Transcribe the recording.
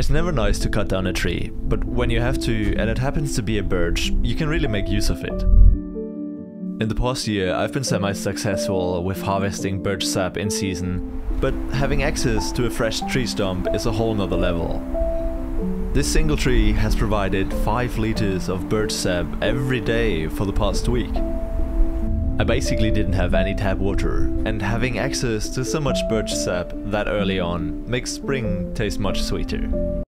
It's never nice to cut down a tree, but when you have to and it happens to be a birch, you can really make use of it. In the past year, I've been semi-successful with harvesting birch sap in season, but having access to a fresh tree stump is a whole nother level. This single tree has provided 5 liters of birch sap every day for the past week. I basically didn't have any tap water, and having access to so much birch sap that early on makes spring taste much sweeter.